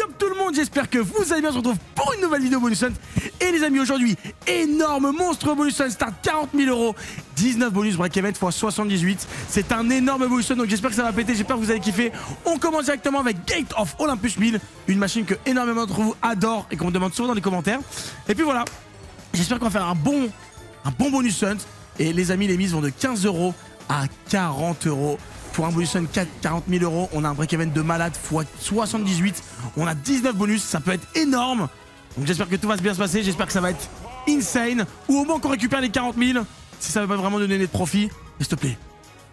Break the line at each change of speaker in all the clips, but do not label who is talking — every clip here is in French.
Up tout le monde, j'espère que vous allez bien. On se retrouve pour une nouvelle vidéo bonus hunt. Et les amis, aujourd'hui, énorme monstre bonus hunt, start 40 000 euros. 19 bonus break event x 78. C'est un énorme bonus hunt, donc j'espère que ça va péter, j'espère que vous allez kiffer. On commence directement avec Gate of Olympus 1000, une machine que énormément d'entre vous adorent et qu'on me demande souvent dans les commentaires. Et puis voilà, j'espère qu'on va faire un bon, un bon bonus hunt. Et les amis, les mises vont de 15 euros à 40 euros. Pour un bonus 4, 40 000 euros, on a un break event de malade x 78. On a 19 bonus, ça peut être énorme. Donc j'espère que tout va bien se passer, j'espère que ça va être insane. Ou au moins qu'on récupère les 40 000. Si ça va pas vraiment donner de profit, s'il te plaît,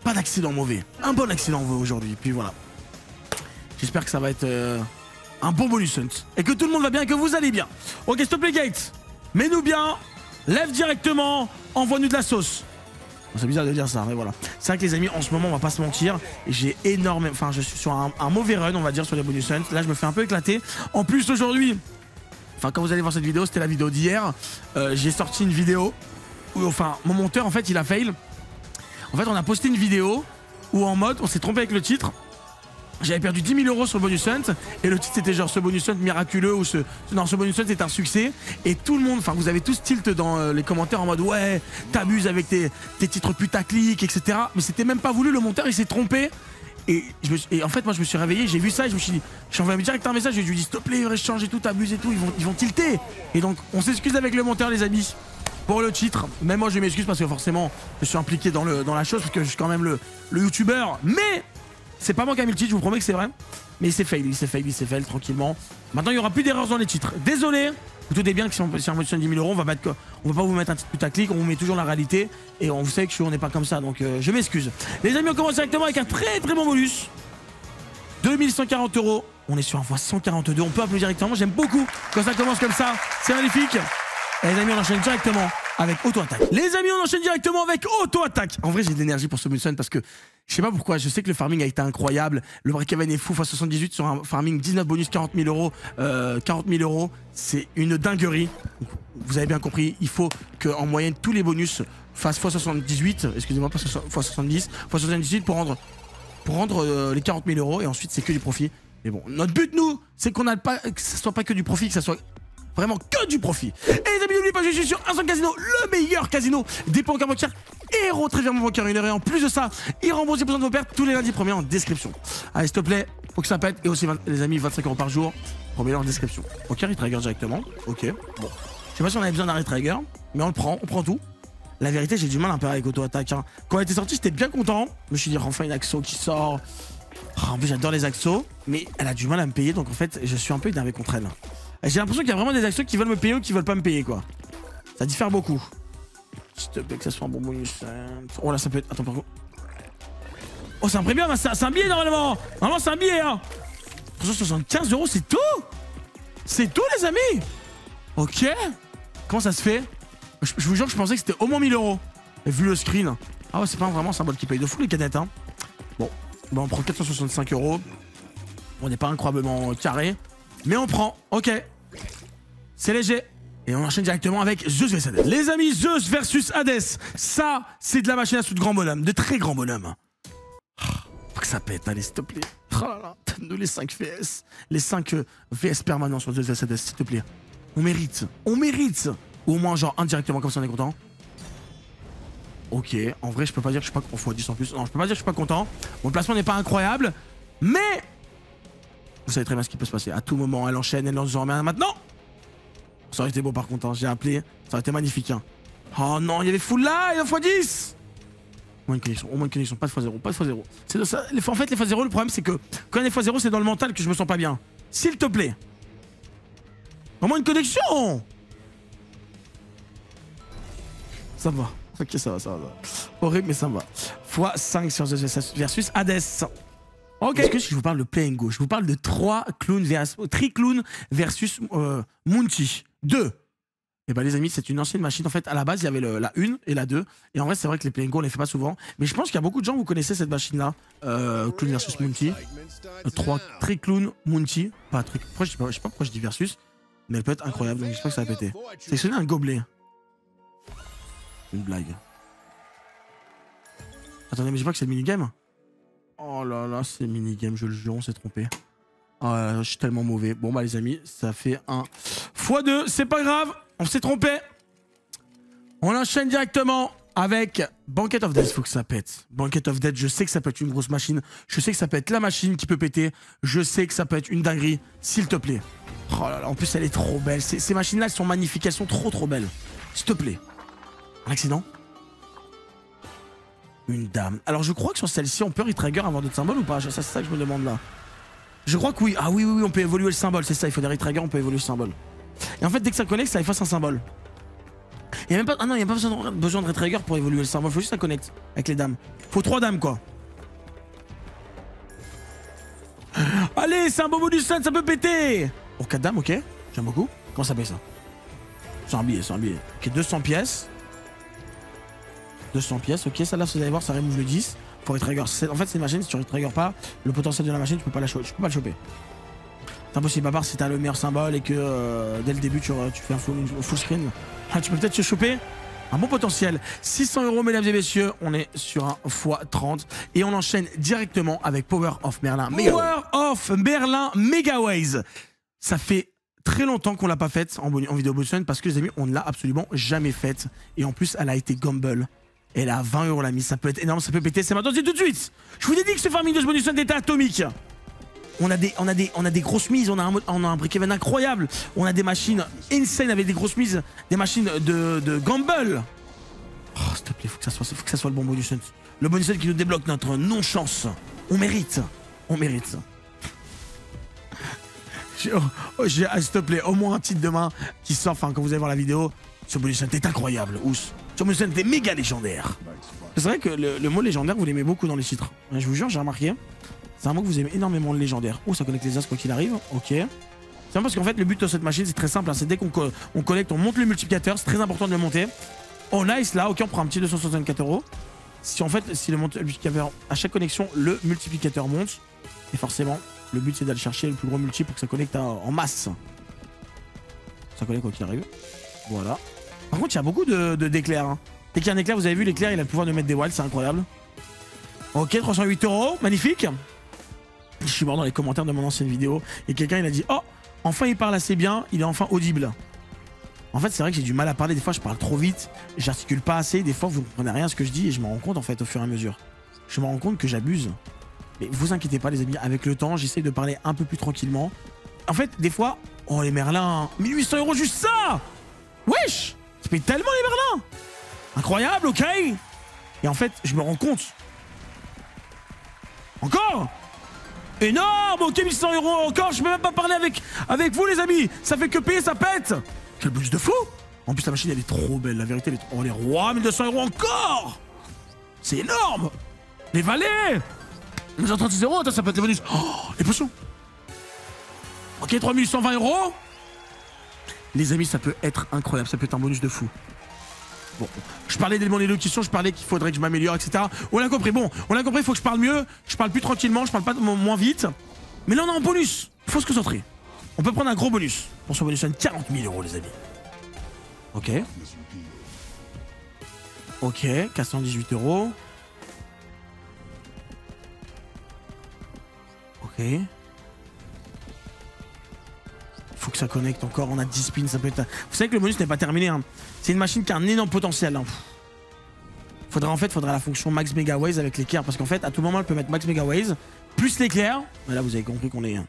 pas d'accident mauvais. Un bon accident aujourd'hui, puis voilà. J'espère que ça va être euh, un bon bonus hunt. Et que tout le monde va bien et que vous allez bien. Ok, s'il te plaît, Gate. Mets-nous bien. Lève directement. Envoie-nous de la sauce. C'est bizarre de dire ça, mais voilà. C'est vrai que les amis, en ce moment, on va pas se mentir, j'ai énormément... Enfin, je suis sur un, mauvais run, on va dire, sur les bonus hunts. Là, je me fais un peu éclater. En plus, aujourd'hui, enfin, quand vous allez voir cette vidéo, c'était la vidéo d'hier, euh, j'ai sorti une vidéo où, enfin, mon monteur, en fait, il a fail. En fait, on a posté une vidéo où, en mode, on s'est trompé avec le titre. J'avais perdu 10 000 euros sur le bonus hunt et le titre c'était genre ce bonus hunt miraculeux ou ce non ce bonus hunt c'est un succès. Et tout le monde enfin vous avez tous tilt dans euh, les commentaires en mode ouais t'abuses avec tes, tes titres putaclic etc mais c'était même pas voulu le monteur il s'est trompé. Et, en fait moi je me suis réveillé j'ai vu ça et je me suis dit j'ai envoyé direct un message je lui ai dit s'il te plaît et tout t'abuses et tout ils vont ils vont tilter. Et donc on s'excuse avec le monteur les amis pour le titre. Même moi je m'excuse parce que forcément je suis impliqué dans le dans la chose parce que je suis quand même le, le youtubeur. Mais c'est pas moi qui a mis le titre, je vous promets que c'est vrai. Mais il s'est fail, il s'est fail, il s'est fail tranquillement. Maintenant, il y aura plus d'erreurs dans les titres. Désolé, vous doutez bien que si on, si on 10 000 euros, on va, mettre, on va pas vous mettre un titre putaclic, on vous met toujours la réalité. Et on vous sait que je, on n'est pas comme ça, donc euh, je m'excuse. Les amis, on commence directement avec un très très bon bonus. 2140 euros. On est sur un fois 142. On peut applaudir directement. J'aime beaucoup quand ça commence comme ça. C'est magnifique. Et les amis, on enchaîne directement avec auto-attaque. Les amis, on enchaîne directement avec auto-attaque. En vrai, j'ai de l'énergie pour ce bonus parce que je sais pas pourquoi, je sais que le farming a été incroyable. Le break-even est fou, fois 78 sur un farming 19 bonus, 40 000 euros. 40 000 euros, c'est une dinguerie. Vous avez bien compris, il faut qu'en moyenne tous les bonus fassent x 78, excusez-moi, pas x 70, x 78 pour rendre, pour rendre euh, les 40 000 euros et ensuite c'est que du profit. Mais bon, notre but, nous, c'est qu'on n'a pas, que ce soit pas que du profit, que ça soit vraiment que du profit. Et les amis, n'oubliez pas, je suis sur Instant Casino, le meilleur casino des poker bancaires très mon bancaire une heure et en plus de ça, il rembourse 10% de vos pertes tous les lundis premiers en description. Allez, s'il te plaît, faut que ça pète. Et aussi, les amis, 25 euros par jour, remets-le en description. Ok, Retrigger directement. Ok, bon. Je sais pas si on avait besoin d'un Retrigger, mais on le prend, on prend tout. La vérité, j'ai du mal un peu avec auto-attaque. Hein. Quand elle était sortie, j'étais bien content. Je me suis dit, enfin, une Axo qui sort. Ah, en plus, j'adore les Axos, mais elle a du mal à me payer, donc en fait, je suis un peu énervé contre elle. J'ai l'impression qu'il y a vraiment des Axos qui veulent me payer ou qui veulent pas me payer, quoi. Ça diffère beaucoup. S'il te plaît, que ça soit un bon bonus. Oh là, ça peut être. Attends, par contre. Oh, c'est un premium, c'est un billet normalement. Normalement, c'est un billet, hein. 75 euros, c'est tout C'est tout, les amis Ok. Comment ça se fait? Je, vous jure je pensais que c'était au moins 1000 euros. Vu le screen. Ah ouais, c'est pas vraiment un symbole qui paye de fou, les cadettes, hein. Bon, bon on prend 465 euros. On n'est pas incroyablement carré. Mais on prend, ok. C'est léger. Et on enchaîne directement avec Zeus vs Hades. Les amis, Zeus versus Hades. Ça, c'est de la machine à sous de grands bonhommes, de très grands bonhommes. Faut que ça pète, allez, s'il te plaît. Oh là là, donne-nous les 5 VS. Les 5 euh, VS permanents sur Zeus vs Hades, s'il te plaît. On mérite. On mérite. Ou au moins, genre, indirectement, comme ça, on est content. Ok, en vrai, je peux pas dire que je suis pas... On fois 10 en plus. Non, je peux pas dire que je suis pas content. Mon placement n'est pas incroyable. Mais... Vous savez très bien ce qui peut se passer. À tout moment, elle enchaîne, elle lance en main. Maintenant ça aurait été beau par contre, hein. j'ai appelé, ça aurait été magnifique. Hein. Oh non, il y avait full là, il y a x10 au moins une connexion, au moins une connexion, pas de x0, pas de x0. C'est de ça. En fait, les x0, le problème c'est que quand il y a x0, c'est dans le mental que je me sens pas bien. S'il te plaît. Au moins une connexion Ça va. Ok, ça va, ça va. Horrible, mais ça va. x5 sur versus Hades. Ok. Est-ce que je vous parle de Play Go Je vous parle de 3 clowns versus, clowns versus euh, Munchi. 2. Et bah les amis, c'est une ancienne machine. En fait, à la base, il y avait la 1 et la 2. Et en vrai, c'est vrai que les Play Go, on les fait pas souvent. Mais je pense qu'il y a beaucoup de gens, vous connaissez cette machine-là. Euh, clown versus Munchi. 3 euh, clowns Munchi. Pas truc. Je, sais pas, sais pas pourquoi je dis versus. Mais elle peut être incroyable. Donc j'espère que ça va péter. Sélectionnez un gobelet. Une blague. Attendez, mais je vois que c'est le minigame. Oh là là, c'est minigame, je le jure, on s'est trompé. Oh, je suis tellement mauvais. Bon, bah, les amis, ça fait un x2. C'est pas grave. On s'est trompé. On enchaîne directement avec Banquet of Death. Faut que ça pète. Banquet of Death, je sais que ça peut être une grosse machine. Je sais que ça peut être la machine qui peut péter. Je sais que ça peut être une dinguerie. S'il te plaît. Oh là là, en plus, elle est trop belle. Ces, ces machines-là, elles sont magnifiques. Elles sont trop, trop belles. S'il te plaît. Un accident? Une dame. Alors, je crois que sur celle-ci, on peut retrigger avant d'autres symboles ou pas? C'est ça que je me demande là. Je crois que oui. Ah oui, oui, oui, on peut évoluer le symbole. C'est ça, il faut des retriggers, on peut évoluer le symbole. Et en fait, dès que ça connecte, ça efface un symbole. Il y a même pas, ah non, il n'y a pas besoin de, retrigger pour évoluer le symbole. Faut juste ça connecte avec les dames. Faut trois dames, quoi. Allez, c'est un beau bonus ça peut péter Oh, 4 dames, ok. J'aime beaucoup. Comment ça paye ça? C'est un billet, c'est un billet. Ok, 200 pièces. 200 pièces, ok. Ça là, vous allez voir, ça remove le 10. Faut retrigger. En fait, c'est une machine, si tu retrigger pas, le potentiel de la machine, tu peux pas, la peux pas le choper. C'est impossible, à part si t'as le meilleur symbole et que euh, dès le début, tu, tu fais un full, full screen. Ah, tu peux peut-être te choper un bon potentiel. 600 euros, mesdames et messieurs. On est sur un x30. Et on enchaîne directement avec Power of Merlin. Power of Merlin Megaways. Ça fait très longtemps qu'on l'a pas faite en, en, vidéo bonus parce que les amis, on ne l'a absolument jamais faite. Et en plus, elle a été gamble. Elle a 20 euros la mise. Ça peut être énorme, ça peut péter. C'est maintenant, c'est tout de suite. Je vous ai dit que ce farming de ce bonus était atomique. On a des, on a des, on a des grosses mises, on a un, on a un brick even incroyable. On a des machines insane avec des grosses mises, des machines de, de gamble. Oh, s'il te plaît, faut que ça soit, faut que ça soit le bon bonus Le bonus qui nous débloque notre non-chance. On mérite, on mérite. Oh, oh, s'il te plaît, au moins un titre demain qui sort, enfin quand vous allez voir la vidéo, ce bonus est incroyable, Ous. Ce bonus est méga légendaire. C'est vrai que le, mot légendaire, vous l'aimez beaucoup dans les titres. Je vous jure, j'ai remarqué. C'est un mot que vous aimez énormément le légendaire. Oh, ça connecte les as quoi qu'il arrive. Ok. C'est parce qu'en fait, le but de cette machine, c'est très simple. Hein. C'est dès qu'on on collecte, on monte le multiplicateur. C'est très important de le monter. Oh, nice. Là, ok, on prend un petit 264 euros. Si en fait, si le multiplicateur, à chaque connexion, le multiplicateur monte. Et forcément, le but, c'est d'aller chercher le plus gros multi pour que ça connecte en masse. Ça connecte quoi qu'il arrive. Voilà. Par contre, il y a beaucoup de d'éclairs. Hein. Dès qu'il y a un éclair, vous avez vu, l'éclair, il a le pouvoir de mettre des walls. C'est incroyable. Ok, 308 euros. Magnifique. Je suis mort dans les commentaires de mon ancienne vidéo et quelqu'un il a dit Oh, enfin il parle assez bien, il est enfin audible. En fait, c'est vrai que j'ai du mal à parler. Des fois, je parle trop vite, j'articule pas assez. Des fois, vous ne comprenez rien à ce que je dis et je me rends compte en fait au fur et à mesure. Je me rends compte que j'abuse. Mais vous inquiétez pas, les amis, avec le temps, j'essaie de parler un peu plus tranquillement. En fait, des fois, oh les merlins, 1800 euros juste ça Wesh Ça paye tellement les merlins. Incroyable, ok. Et en fait, je me rends compte. Encore. Énorme Ok, 1100 euros encore, je peux même pas parler avec, avec vous les amis. Ça fait que payer, ça pète. Quel bonus de fou. En plus la machine elle est trop belle, la vérité elle est. Oh les rois, 1200 euros encore. C'est énorme. Les valets. 936 euros, ça peut être les bonus. Oh, les potions. Ok, 3120 euros Les amis, ça peut être incroyable, ça peut être un bonus de fou. Bon, je parlais d'éléments d'élocution, je parlais qu'il faudrait que je m'améliore, etc. On l'a compris. Bon, on l'a compris, il faut que je parle mieux. Je parle plus tranquillement, je parle pas moins vite. Mais là, on a un bonus. Faut se concentrer. On peut prendre un gros bonus. Pour ce bonus, on 40 000 euros, les amis. Ok. Ok, 418 euros. Ok. Faut que ça connecte encore. On a 10 spins, ça peut être... Vous savez que le bonus n'est pas terminé. Hein. C'est une machine qui a un énorme potentiel. Hein. Faudrait en fait, faudrait la fonction max megaways avec l'éclair parce qu'en fait, à tout moment, elle peut mettre max megaways plus l'éclair. Là, vous avez compris qu'on est. Hein.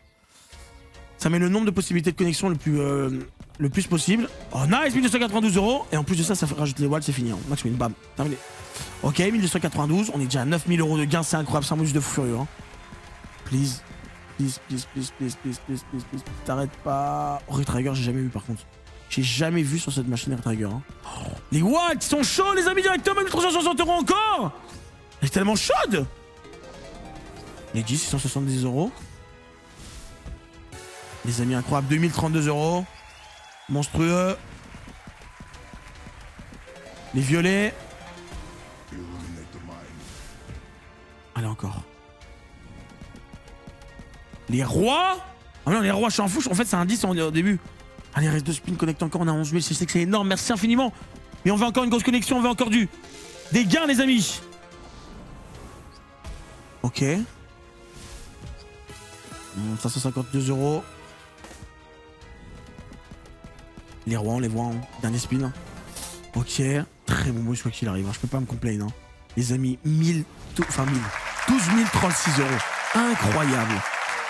Ça met le nombre de possibilités de connexion le plus euh, le plus possible. Oh nice, 1292 euros. Et en plus de ça, ça rajoute les walls, c'est fini. Hein. Max win, bam, terminé. Ok, 1292. On est déjà à 9000 euros de gain, c'est incroyable, c'est un bonus de furieux. Hein. Please. Please, pas. Oh, Retrigger, j'ai jamais vu par contre. J'ai jamais vu sur cette machine Retrigger. Hein. Oh, les watts sont chauds, les amis, directement 1360 euros encore Elle est tellement chaude Les 10, 670 euros. Les amis, incroyable, 2032 euros. Monstrueux. Les violets. Allez, encore. Les rois Ah non, les rois, je en fou. En fait, c'est un 10 au début. Allez, reste de spin, connecte encore, on a 11 000, je sais que c'est énorme, merci infiniment. Mais on veut encore une grosse connexion, on veut encore du... Des gains, les amis. Ok. Hmm, 552 euros. Les rois, on les voit en dernier spin. Ok, très bon bonus quoi qu'il arrive, hein. je peux pas me complaindre. hein. Les amis, 1000, tout- enfin 1000, 12 036 euros. Incroyable.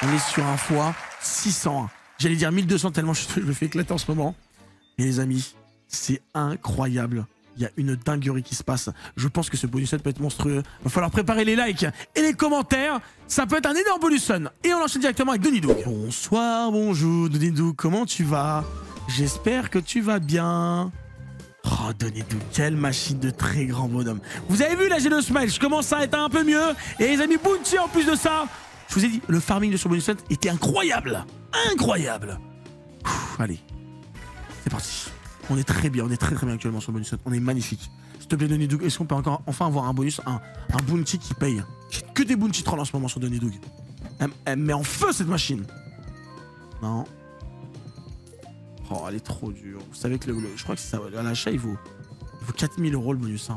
On est sur un fois 601. J'allais dire 1200 tellement je, me fais éclater en ce moment. Mais les amis, c'est incroyable. Il y a une dinguerie qui se passe. Je pense que ce bonus peut être monstrueux. Va falloir préparer les likes et les commentaires. Ça peut être un énorme bonus. Et on enchaîne directement avec Denis Doug. Bonsoir, bonjour Denis Doug. Comment tu vas? J'espère que tu vas bien. Oh, Denis Doug, quelle machine de très grand bonhomme. Vous avez vu, là, j'ai le smile. Je commence à être un peu mieux. Et les amis, Bounty en plus de ça. Je vous ai dit, le farming de ce bonus set était incroyable. Incroyable. Allez, c'est parti. On est très bien, on est très très bien actuellement sur le bonus. On est magnifique. S'il te plaît, Denis Doug, est-ce qu'on peut encore enfin avoir un bonus, un, un bounty qui paye? J'ai que des bounty trolls en ce moment sur Denis Doug. Elle, elle me met en feu cette machine. Non. Oh, elle est trop dure. Vous savez que le, je crois que ça, à l'achat, il vaut, il vaut 4000 euros le bonus. Hein.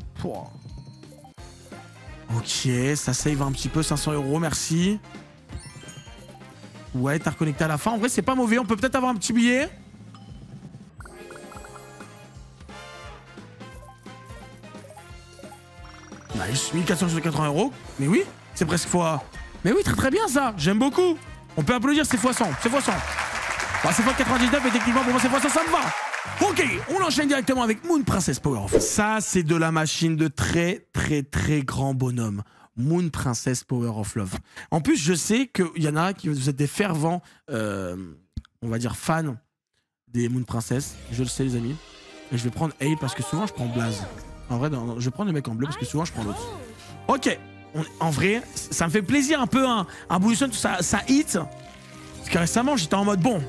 Ok, ça save un petit peu, 500 euros, merci. Ouais, t'as reconnecté à la fin. En vrai, c'est pas mauvais. On peut peut-être avoir un petit billet. Nice, 1480 euros. Mais oui, c'est presque fois. Mais oui, très très bien ça. J'aime beaucoup. On peut applaudir, c'est fois 100. C'est fois 100. Bah, c'est fois 99 et techniquement pour moi c'est fois 100, ça me va. Ok, on enchaîne directement avec Moon Princess Power of. Ça, c'est de la machine de très très très grand bonhomme. Moon Princess Power of Love. En plus, je sais qu'il y en a qui vous êtes des fervents, euh, on va dire, fans des Moon Princess. Je le sais, les amis. Et je vais prendre A parce que souvent je prends Blaze. En vrai, je vais prendre le mec en bleu parce que souvent je prends l'autre. Ok, On- en vrai, ça me fait plaisir un peu un, un Bullet Sun, ça, ça hit. Parce que récemment, j'étais en mode bon.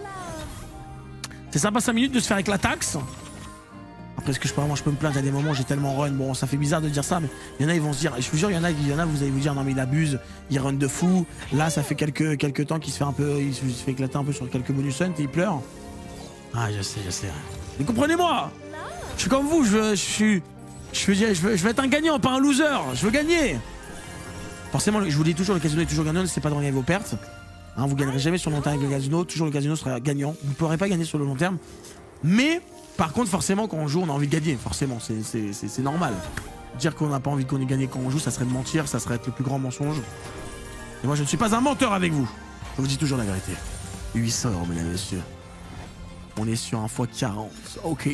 C'est sympa 5 minutes de se faire avec la taxe. Après, ce que je peux, moi, je peux me plaindre, il y a des moments où j'ai tellement run. Bon, ça fait bizarre de dire ça, mais il y en a, ils vont se dire, je vous jure, il y en a, il y en a, vous allez vous dire, non, mais il abuse, il run de fou. Là, ça fait quelques, quelques temps qu'il se fait un peu, il se fait éclater un peu sur quelques bonus hunt et il pleure. Ah, je sais, je sais. Mais comprenez-moi Je suis comme vous, je veux, je suis, je veux, dire, je veux, être un gagnant, pas un loser. Je veux gagner. Forcément, je vous dis toujours, le casino est toujours gagnant, n'essayez pas de regarder vos pertes. Hein, vous gagnerez jamais sur le long terme avec le casino, toujours le casino sera gagnant. Vous ne pourrez pas gagner sur le long terme. Mais, par contre, forcément, quand on joue, on a envie de gagner. Forcément, c'est- normal. Dire qu'on n'a pas envie ait gagné quand on joue, ça serait de mentir, ça serait être le plus grand mensonge. Et moi, je ne suis pas un menteur avec vous. Je vous dis toujours la vérité. 800 euros, mesdames et messieurs. On est sur un x40. Ok.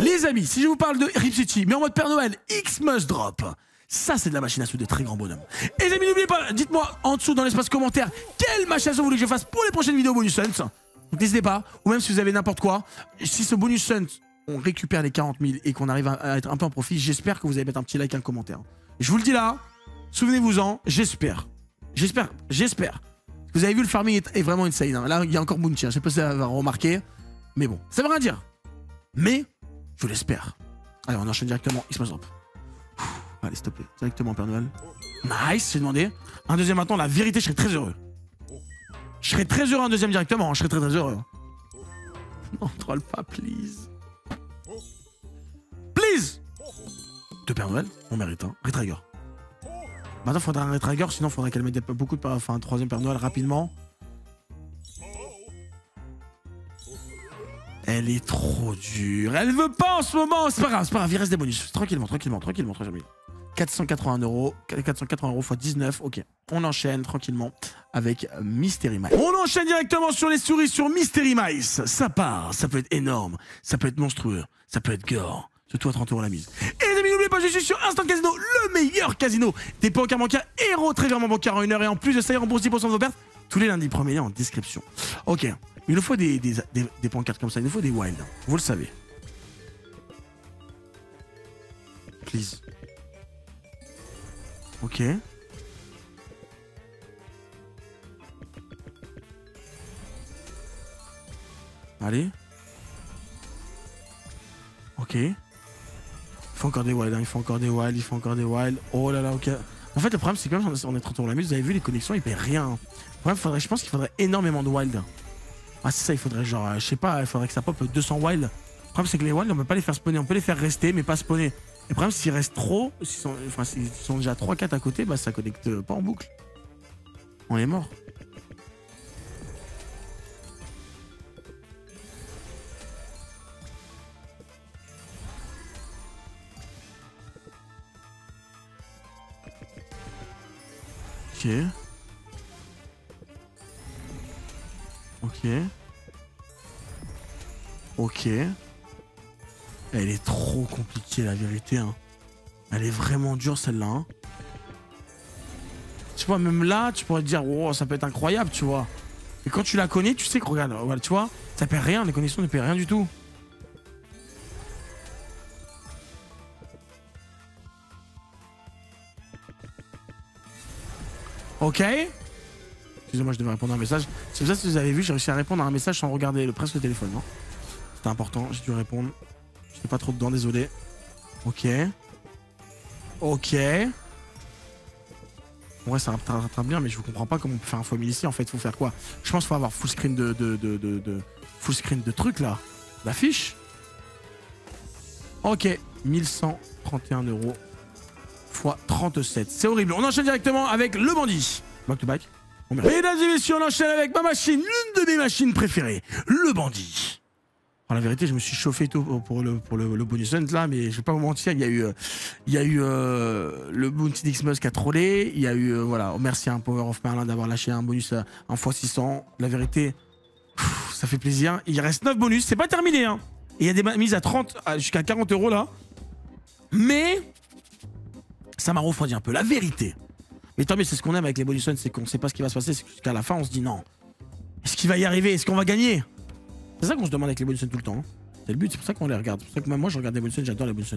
Les amis, si je vous parle de Rip City, mais en mode Père Noël, X must drop. Ça, c'est de la machine à sous de très grands bonhommes. Et les amis, n'oubliez pas, dites-moi en dessous dans l'espace commentaire quelle machine à sous vous voulez que je fasse pour les prochaines vidéos bonus hunt. Donc n'hésitez pas, ou même si vous avez n'importe quoi. Si ce bonus hunt, on récupère les 40 000 et qu'on arrive à, être un peu en profit, j'espère que vous allez mettre un petit like un commentaire. Je vous le dis là, souvenez-vous-en, j'espère. J'espère, j'espère. Vous avez vu, le farming est, vraiment insane. hein. Là, il y a encore Bounty. hein. Je sais pas si vous avez remarqué. Mais bon, ça veut rien dire. Mais, je l'espère. Allez, on enchaîne directement. X Drop. Allez, s'il. Directement, Père Noël. Nice, j'ai demandé. Un deuxième maintenant, la vérité, je serais très heureux. Je serais très heureux un deuxième directement. hein. Je serais très très heureux. Non, troll pas, please. Please De Père Noël, on mérite, hein. Retrigger. Maintenant, faudra un Retrigger, sinon faudrait qu'elle mette beaucoup de. Enfin, un troisième Père Noël rapidement. Elle est trop dure. Elle veut pas en ce moment. C'est pas grave, c'est pas grave. Il reste des bonus. Tranquillement, tranquillement, tranquillement, tranquillement. 480 euros. 480 euros x 19. Ok. On enchaîne tranquillement avec Mystery Mice. On enchaîne directement sur les souris sur Mystery Mice. Ça part. Ça peut être énorme. Ça peut être monstrueux. Ça peut être gore. Surtout à 30 euros la mise. Et les amis, n'oubliez pas, je suis sur Instant Casino, le meilleur casino des poker bancaires, héros très virement bancaire en une heure. Et en plus de ça, il rembourse 10% de vos pertes tous les lundis. Premier lien en description. Ok. Il nous faut des, des, des, des pancartes comme ça. Il nous faut des wild. Vous le savez. Please. Ok. Allez. Ok. Il faut encore des wild, hein. il faut encore des wild, il faut encore des wild. Oh là là, ok. En fait, le problème, c'est que même on est 30 euros la mise, vous avez vu, les connexions, ils paient rien. Le problème, faudrait, je pense qu'il faudrait énormément de wild. Ah, c'est ça, il faudrait genre, euh, je sais pas, il faudrait que ça pop 200 wild. Le problème, c'est que les wild, on peut pas les faire spawner. On peut les faire rester, mais pas spawner. Le problème, s'il reste trop, s'ils sont, enfin, s'ils sont déjà 3-4 à côté, bah ça connecte pas en boucle. On est mort. Ok. Ok. Ok. Elle est trop compliquée, la vérité. Hein. Elle est vraiment dure, celle-là. Hein. Tu vois, même là, tu pourrais te dire, oh, ça peut être incroyable, tu vois. Et quand tu la connais, tu sais que, regarde, tu vois, ça perd rien, les connexions ne perdent rien du tout. Ok. Excusez-moi, je devais répondre à un message. C'est ça, si vous avez vu, j'ai réussi à répondre à un message sans regarder le, presque le téléphone, non C'était important, j'ai dû répondre. J'étais pas trop dedans, désolé. Ok. Ok. Ouais, ça rattrape bien, mais je vous comprends pas comment on peut faire un faux ici. En fait, faut faire quoi? Je pense qu'il faut avoir full screen de, de, de, full screen de trucs là. L'affiche. Ok, 1131 euros x 37. C'est horrible. On enchaîne directement avec le bandit. Back to back. Mesdames et messieurs, on enchaîne avec ma machine, l'une de mes machines préférées, le bandit. La vérité, je me suis chauffé tout pour le, pour le, bonus hunt là, mais je vais pas vous mentir, il y a eu, euh, il y a eu euh, le Bounty d'Xmus qui a trollé, il y a eu, euh, voilà, merci à un Power of Merlin d'avoir lâché un bonus en x600. La vérité, ça fait plaisir. Il reste 9 bonus, c'est pas terminé, hein. il y a des mises à 30, jusqu'à 40 euros là. Mais ça m'a refroidi un peu. La vérité. Mais tant mieux, c'est ce qu'on aime avec les bonus c'est qu'on sait pas ce qui va se passer. C'est qu'à la fin, on se dit non. Est-ce qu'il va y arriver? Est-ce qu'on va gagner? C'est ça qu'on se demande avec les bonus tout le temps. Hein. C'est le but, c'est pour ça qu'on les regarde. C'est pour ça que même moi, je regarde les bonus j'adore les bonus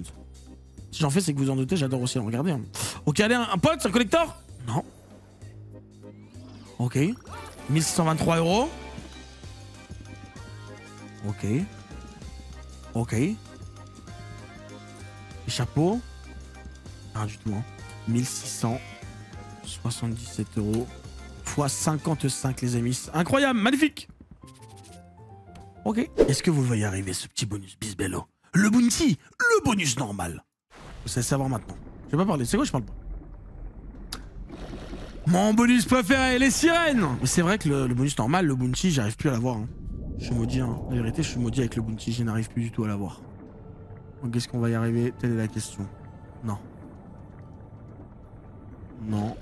Si j'en fais, c'est que vous en doutez, j'adore aussi en regarder. Hein. Ok, allez, un, pote, un collector? Non. Ok. 1623 euros. Ok. Ok. Les chapeaux. Rien du tout. Hein. 1677 euros. Fois 55, les amis. Incroyable, magnifique. Ok. Est-ce que vous voyez arriver, ce petit bonus bisbello? Le bounty Le bonus normal Vous savez savoir maintenant. Je vais pas parler. C'est quoi je parle pas? Mon bonus préféré, les sirènes Mais c'est vrai que le, bonus normal, le bounty, j'arrive plus à l'avoir. Hein. Je suis maudit, hein. La vérité, je suis maudit avec le bounty. Je n'arrive plus du tout à l'avoir. Donc, est-ce qu'on va y arriver? Telle est la question. Non. Non.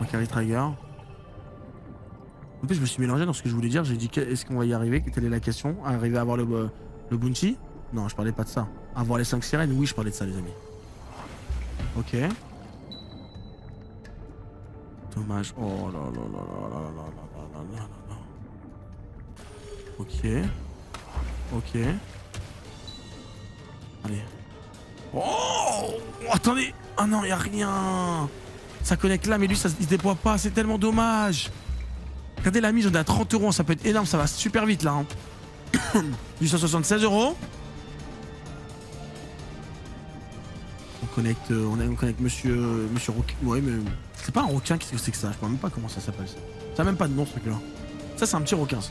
Ok, Trigger. En plus, je me suis mélangé dans ce que je voulais dire. J'ai dit est-ce qu'on va y arriver Quelle est la question Arriver à avoir le, le bounty Non, je parlais pas de ça. Avoir les 5 sirènes Oui, je parlais de ça, les amis. Ok. Dommage. Oh là là là là là là là là là là Ok. Ok. Allez. Oh Attendez Oh non, y a rien Ça connecte là, mais lui, ça se déploie pas. C'est tellement dommage Regardez la mise, on est à 30 euros. Ça peut être énorme, ça va super vite là. 876 hein. euros. On connecte, euh, on, monsieur, monsieur Roquin. Ouais, mais c'est pas un requin, qu'est-ce que c'est que ça? Je sais même pas comment ça s'appelle. Ça n'a même pas de nom ce truc là. Ça, c'est un petit requin. Ça.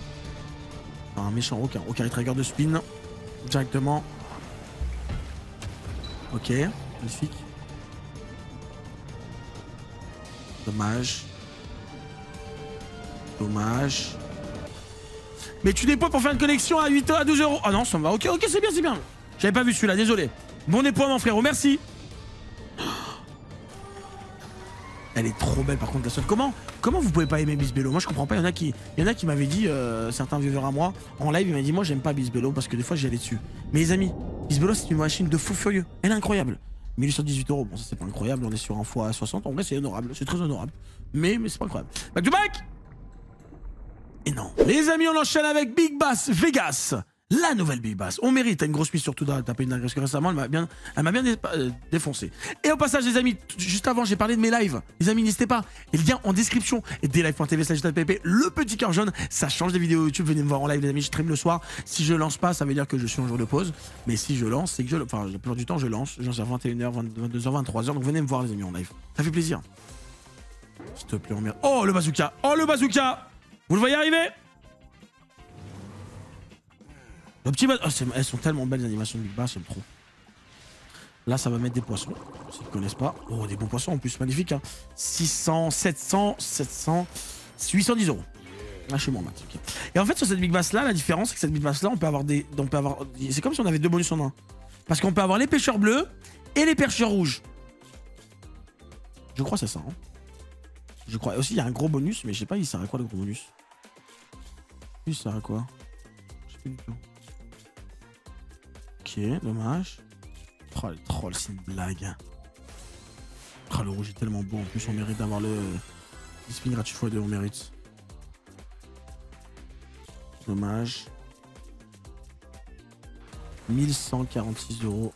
un méchant requin. Requin trigger de spin. Directement. Ok, magnifique. Dommage. Dommage. Mais tu pas pour faire une connexion à 8 à 12 euros. Ah non, ça me va. Ok, ok, c'est bien, c'est bien. J'avais pas vu celui-là, désolé. Bon déploiement, frérot, merci. Elle est trop belle par contre la seule. Comment comment vous pouvez pas aimer Bisbello Moi je comprends pas. Il y en a qui qui m'avaient dit euh, certains viewers à moi en live, ils m'avaient dit moi j'aime pas Bisbello parce que des fois j'y allais dessus. Mais les amis, Bisbello c'est une machine de fou furieux. Elle est incroyable. 1818 euros, bon ça c'est pas incroyable, on est sur un fois 60, en vrai c'est honorable, c'est très honorable. Mais, mais c'est pas incroyable. Back to back Non. Les amis, on enchaîne avec Big Bass Vegas la nouvelle Big Bass. On mérite, une grosse mise surtout t'as tapé une agresseur récemment, elle m'a bien, elle m'a bien euh, défoncé. Et au passage, les amis, juste avant, j'ai parlé de mes lives. Les amis, n'hésitez pas. Et le lien en description. Et dlive.tv slash le petit cœur jaune, ça change des vidéos YouTube. Venez me voir en live, les amis, je stream le soir. Si je lance pas, ça veut dire que je suis en jour de pause. Mais si je lance, c'est que je, enfin, la plupart du temps, je lance. J'en à 21h, 22h, 23h. Donc venez me voir, les amis, en live. Ça fait plaisir. S'il te plaît, on Oh, le bazooka! Oh, le bazooka! Vous le voyez arriver? Le petit oh, elles sont tellement belles les animations de Big Bass, j'aime trop. Là, ça va mettre des poissons. S'ils ne connaissent pas. Oh, des beaux poissons en plus, magnifique. Hein. 600, 700, 700, 810 euros. Ah, je suis bon, max. Et en fait, sur cette Big Bass là, la différence, c'est que cette Big Bass là, on peut avoir des. On peut avoir. C'est comme si on avait deux bonus en un. Parce qu'on peut avoir les pêcheurs bleus et les pêcheurs rouges. Je crois que c'est ça. Hein. Je crois. Aussi, il y a un gros bonus, mais je sais pas, il sert à quoi le gros bonus? Sert à quoi? Plus du. Ok, dommage. Oh, les trolls, c'est une blague. Oh, le rouge est tellement beau. En plus, on mérite d'avoir le, spin gratuit x2, on mérite. Dommage. 1146 euros.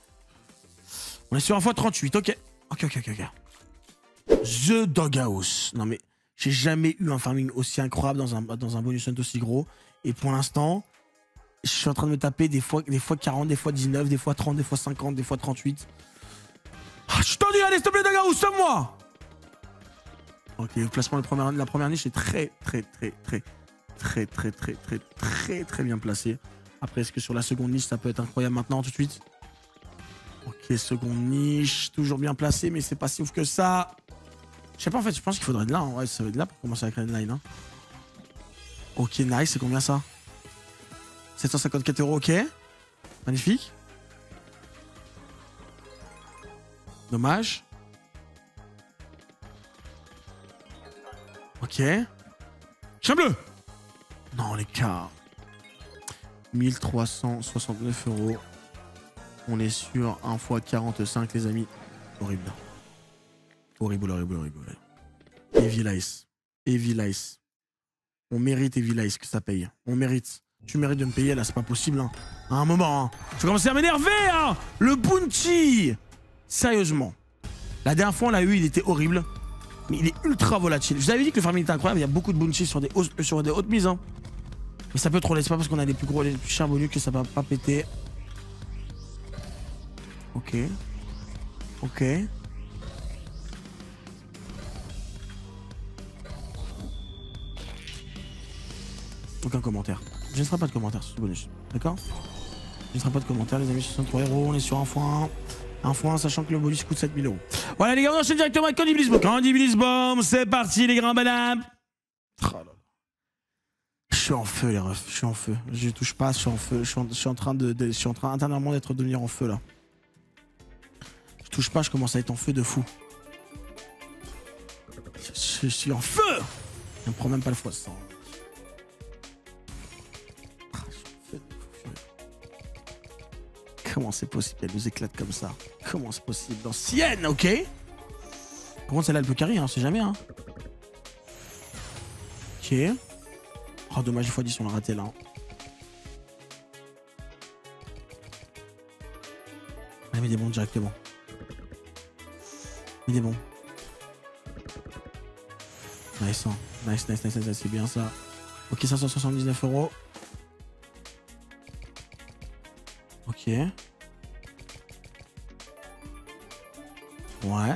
On est sur un fois 38, ok. Ok, ok, ok, ok. The Doghouse. Non mais, j'ai jamais eu un farming aussi incroyable dans un, dans un bonus hunt aussi gros. Et pour l'instant, je suis en train de me taper des fois, des fois 40, des fois 19, des fois 30, des fois 50, des fois 38. Ah, je t'en dis, allez, s'il te plaît, Doghouse, sauve-moi Ok, le placement de la première, la première niche est très, très, très, très, très, très, très, très, très, très bien placé. Après, est-ce que sur la seconde niche, ça peut être incroyable maintenant, tout de suite? Ok, seconde niche, toujours bien placé, mais c'est pas si ouf que ça. Je sais pas, en fait, je pense qu'il faudrait de là. Hein. Ouais, ça va être là pour commencer à créer une line. Hein. Ok, nice, c'est combien ça? 754 euros, ok. Magnifique. Dommage. Ok. Chien bleu Non, les cas. 1369 euros. On est sur 1 x 45, les amis. Horrible. Horrible, horrible, horrible. Heavy Lice. Heavy Lice. On mérite Heavy Lice que ça paye. On mérite. Tu mérites de me payer là, c'est pas possible. Hein. À un moment, hein. je commence à m'énerver. Hein. Le bounty. Sérieusement. La dernière fois, on l'a eu, il était horrible. Mais il est ultra volatile. Je vous avais dit que le farming était incroyable. Il y a beaucoup de bounty sur des, des hautes mises. Hein. Mais ça peut trop laisser pas parce qu'on a les plus gros, les plus chers bonus que ça va pas péter. Ok. Ok. Commentaire. Je ne ferai pas de commentaire sur ce bonus. D'accord? Je ne ferai pas de commentaire, les amis. 63 euros. On est sur un fois 1. Un fois 1, sachant que le bonus coûte 7000 euros. Voilà, les gars, on enchaîne directement avec Candy Blizzbomb. Candy Blizzbomb, c'est parti, les grands bananes. Oh je suis en feu, les refs. Je suis en feu. Je touche pas, je suis en feu. Je suis en, train de, je suis en train intérieurement d'être devenir en feu là. Je touche pas, je commence à être en feu de fou. Je, suis en feu Je ne prends même pas le foie. Comment c'est possible? Qu'elle nous éclate comme ça Comment c'est possible? L'ancienne, ok? Comment celle-là, elle peut carry, hein, c'est jamais, hein. Ok. Oh, dommage, fois 10, on l'a raté là. Allez, mets des bons directement. Mets des bons. Nice, hein. nice, nice, nice, nice, c'est bien ça. Ok, 579 euros. Ok. Ouais.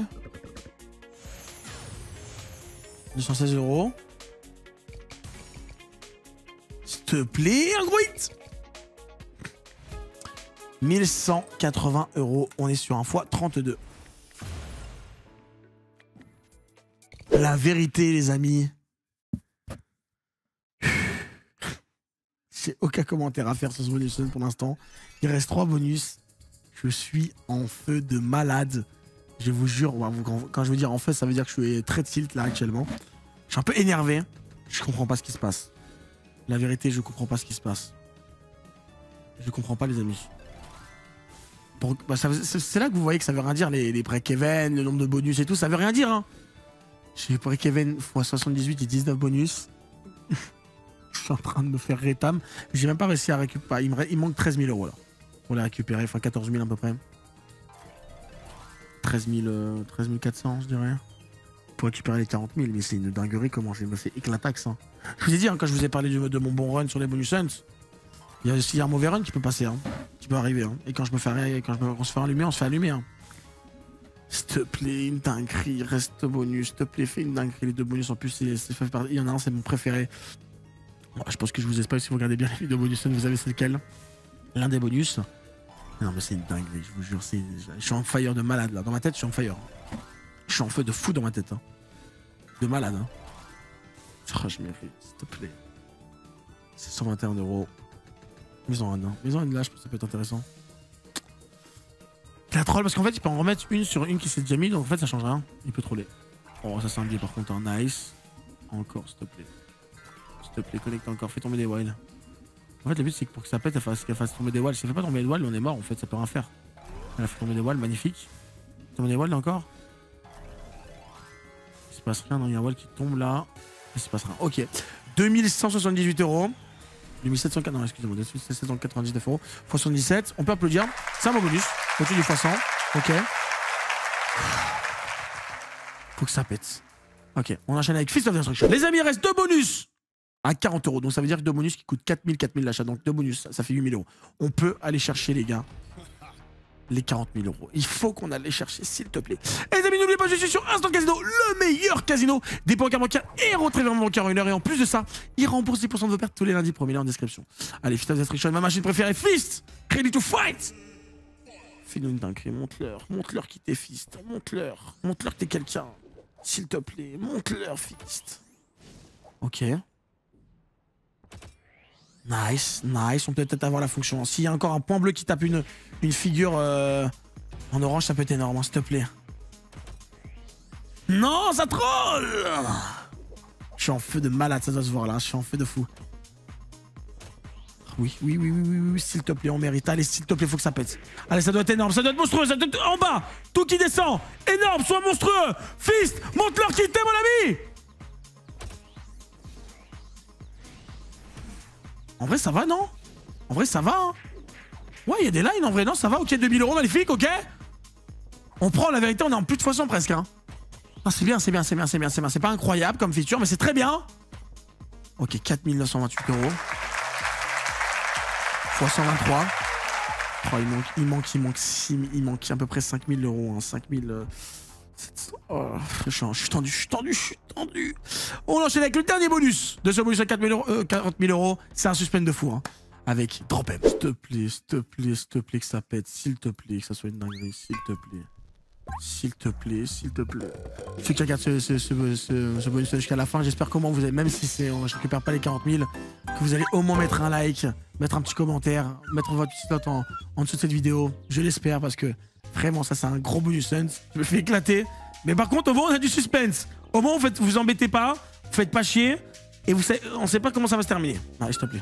216 euros te plaît, un gros 1180 euros. On est sur un fois 32. La vérité, les amis. J'ai commentaire à faire sur ce bonus pour l'instant. Il reste trois bonus. Je suis en feu de malade. Je vous jure, quand je veux dire en feu, ça veut dire que je suis très tilt là actuellement. Je suis un peu énervé. Je comprends pas ce qui se passe. La vérité, je comprends pas ce qui se passe. Je comprends pas, les amis. Bah, c'est là que vous voyez que ça veut rien dire, les, les break-even, le nombre de bonus et tout, ça veut rien dire. Hein. J'ai break-even x 78 et 19 bonus. Je suis en train de me faire rétam. J'ai même pas réussi à récupérer. Il, me... manque 13 000 euros là. Pour les récupérer, enfin 14 000 à peu près. 13, 000, 13 400, je dirais pour récupérer les 40 000. Mais c'est une dinguerie comment j'ai me fait éclatax. Je vous ai dit, hein, quand je vous ai parlé de, mon bon run sur les bonus hunts, il y a aussi un mauvais run qui peut passer, hein, qui peut arriver. Hein. Et quand je me fais, quand je on se fait allumer, on se fait allumer. Hein. S'il te plaît, une dinguerie, reste bonus. S'il te plaît, fais une dinguerie. Les deux bonus en plus, il y en a un, c'est mon préféré. Je pense que je vous espère si vous regardez bien les vidéos bonus, vous savez c'est lequel. L'un des bonus. Non, mais c'est une dinguerie, je vous jure. Je suis en fire de malade là. Dans ma tête, je suis en fire. Je suis en feu de fou dans ma tête. Hein. De malade. Hein. Oh, je mérite, s'il te plaît. C'est 121 euros. Maison en un. Maison une là, je pense que ça peut être intéressant. La troll, parce qu'en fait, il peut en remettre une sur une qui s'est déjà mise, donc en fait, ça change rien. Il peut troller. Oh, ça c'est un biais par contre, un nice. Encore, s'il te plaît. Te plaît, encore, fais tomber des wilds. En fait, le but c'est que pour que ça pète, qu'elle fasse, tomber des walls. Si elle fait pas tomber des walls, on est mort en fait, ça peut rien faire. Elle a fait tomber des walls, magnifique. Tomber des walls encore? Il se passe rien, non, il y a un wall qui tombe là. Il se passe rien. Ok. 2178 euros. 2704, non, excusez-moi, 2799 euros. x 77, on peut applaudir. C'est un bon bonus. Au-dessus du x100. Ok. Faut que ça pète. Ok, on enchaîne avec Fist of Destruction. Les amis, il reste deux bonus à 40 euros. Donc ça veut dire deux bonus qui coûtent 4000, 4000 l'achat. Donc deux bonus, ça, fait 8000 euros. On peut aller chercher, les gars, les 40 000 euros. Il faut qu'on aille chercher, s'il te plaît. Et les amis, n'oubliez pas, je suis sur Instant Casino, le meilleur casino des bancaires bancaires et retraite bancaire en une heure. Et en plus de ça, il rembourse 10% de vos pertes tous les lundis. Premier lien en description. Allez, Fist of ma machine préférée, Fist Ready to fight Fais-nous une dinguerie, montre-leur. Montre-leur qui t'es Fist. Montre-leur. Montre-leur que t'es quelqu'un. S'il te plaît, montre-leur, Fist. Ok. Nice, nice. On peut peut-être avoir la fonction. S'il y a encore un point bleu qui tape une, figure euh, en orange, ça peut être énorme, hein, s'il te plaît. Non, ça troll Je suis en feu de malade, ça doit se voir là. Je suis en feu de fou. Oui, oui, oui, oui, oui, oui, s'il te plaît, on mérite. Allez, s'il te plaît, faut que ça pète. Allez, ça doit être énorme, ça doit être monstrueux, ça doit être en bas. Tout qui descend, énorme, soit monstrueux. Fist, monte-leur qui t'est, mon ami En vrai, ça va, non? En vrai, ça va, hein? Ouais, il y a des lines, en vrai, non, ça va, ok, 2000 euros, magnifique, ok On prend, la vérité, on est en plus de façon presque, hein ah, c'est bien, c'est bien, c'est bien, c'est bien, c'est bien. C'est pas incroyable comme feature, mais c'est très bien. Ok, 4928 euros. Fois 123. Oh, il manque, il manque, il manque, 6, il manque à peu près 5000 euros. Hein, 5000. Euh, oh, je, suis, tendu, je suis tendu, je suis tendu. On enchaîne avec le dernier bonus de ce bonus à 4000 euros. Euh, 40 000 euros. C'est un suspense de fou. Hein, avec Drop. S'il te plaît, s'il te plaît, s'il te plaît, que ça pète. S'il te plaît, que ça soit une dinguerie. S'il te plaît. S'il te plaît, s'il te plaît. Ceux qui regardent ce, bonus jusqu'à la fin, j'espère comment vous avez, même si c'est, je récupère pas les 40 000, que vous allez au moins mettre un like, mettre un petit commentaire, mettre votre petite note en, dessous de cette vidéo. Je l'espère parce que vraiment, ça c'est un gros bonus Je me fais éclater. Mais par contre, au moins, on a du suspense. Au moins, vous, vous embêtez pas, vous faites pas chier, et vous savez, on sait pas comment ça va se terminer. Allez, s'il te plaît.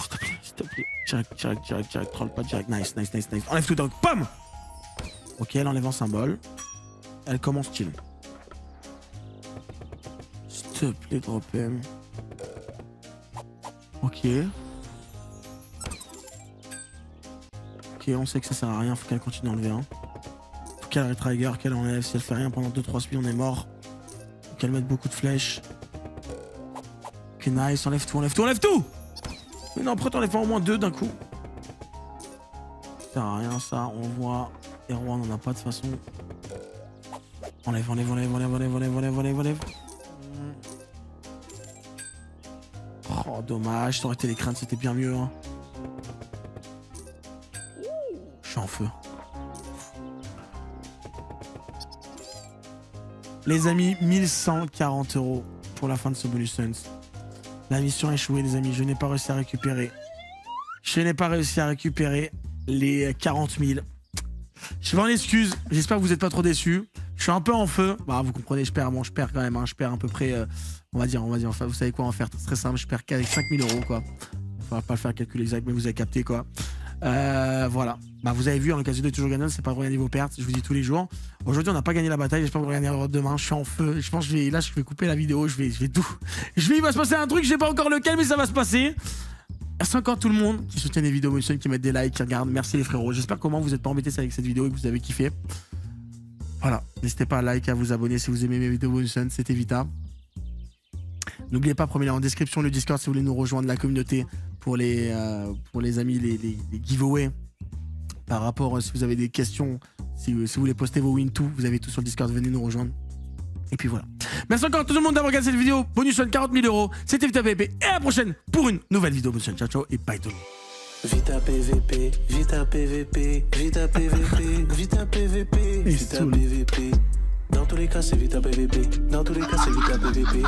S'il te plaît, s'il te plaît. Direct, direct, troll pas direct. Nice, nice, nice, nice. Enlève tout donc. Pam Ok, elle enlève un symbole. Elle commence chill. S'il te plaît, drop M. Ok. Ok, on sait que ça sert à rien, faut qu'elle continue à enlever un. Faut qu'elle trigger, qu'elle enlève. Si elle fait rien pendant 2-3 speeds, on est mort. Faut qu'elle mette beaucoup de flèches. Ok, nice, enlève tout, enlève tout, enlève tout Mais non, après t'enlèves pas au moins deux d'un coup. Ça sert à rien, ça, on voit. Et on en a pas de toute façon. Enlève, enlève, enlève, enlève, enlève, enlève, enlève, enlève, enlève. Oh, dommage, ça aurait été les craintes, c'était bien mieux. Hein. Je suis en feu. Les amis, 1140 euros pour la fin de ce bonus Suns. La mission a échoué, les amis. Je n'ai pas réussi à récupérer. Je n'ai pas réussi à récupérer les 40 000. Je m'en excuse, j'espère que vous n'êtes pas trop déçus. Je suis un peu en feu. Bah, vous comprenez, je perds, bon, je perds quand même. Hein. Je perds à peu près, euh, on va dire, on va dire, enfin, vous savez quoi en faire C'est très simple, je perds qu'avec 5000 euros, quoi. Va pas le faire calcul exact, mais vous avez capté, quoi. Euh, voilà. Bah, vous avez vu, en occasion de toujours gagner, c'est pas regarder vos pertes, je vous dis tous les jours. Aujourd'hui, on n'a pas gagné la bataille, j'espère que vous regagnerez demain. Je suis en feu. Je pense que là, je vais couper la vidéo, je vais, je vais tout. Je vais, il va se passer un truc, je sais pas encore lequel, mais ça va se passer. Merci encore tout le monde qui soutient les vidéos Moonson, qui mettent des likes, qui regardent. Merci les frérots. J'espère comment vous êtes pas embêtés avec cette vidéo et que vous avez kiffé. Voilà, n'hésitez pas à liker, à vous abonner si vous aimez mes vidéos Moonson, c'était Vita. N'oubliez pas, prenez en description le Discord si vous voulez nous rejoindre la communauté pour les, euh, pour les amis, les, giveaways. Par rapport, euh, si vous avez des questions, si, si vous voulez poster vos win tout, vous avez tout sur le Discord, venez nous rejoindre. Et puis voilà. Merci encore à tout le monde d'avoir regardé cette vidéo. Bonus 40 000 euros. C'était Vita PVP. Et à la prochaine pour une nouvelle vidéo. Bonus ciao ciao et bye tout le monde. Vita PVP, Vita PVP, Vita PVP, Vita PVP, Vita PVP. Dans tous les cas, c'est Vita PVP. Dans tous les cas, c'est Vita PVP.